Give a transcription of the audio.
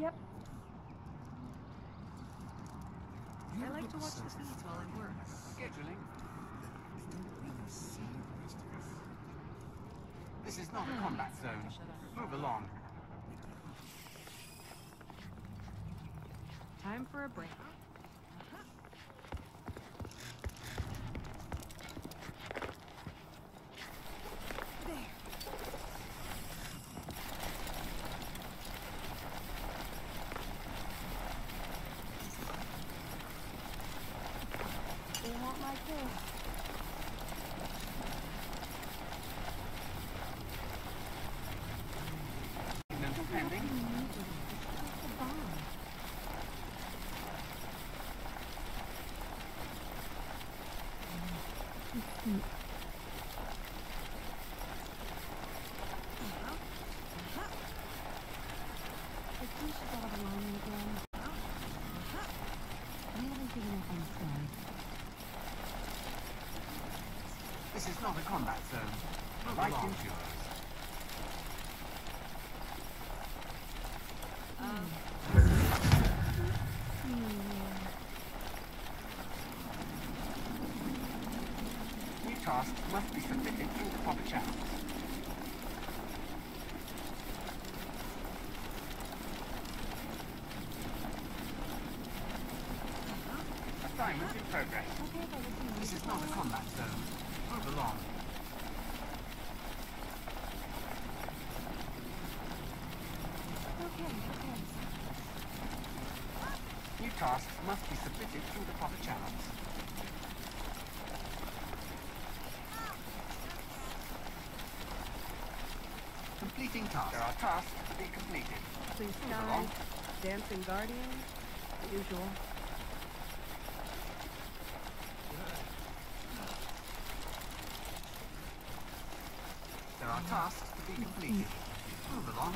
Yep. I like to watch the feeds while I work. Scheduling. This is not a combat hmm. zone. Move along. Time for a break. They This is not a combat zone. Light along. insurance. New tasks must be submitted through the proper channels. Assignment in progress. Okay, but listen, This is not a combat zone. Move along. Okay, okay. New tasks must be submitted through the proper channels. Completing tasks. There are tasks to be completed. Please Move along. sky, dancing guardian, usual. There are tasks to be completed. Move along.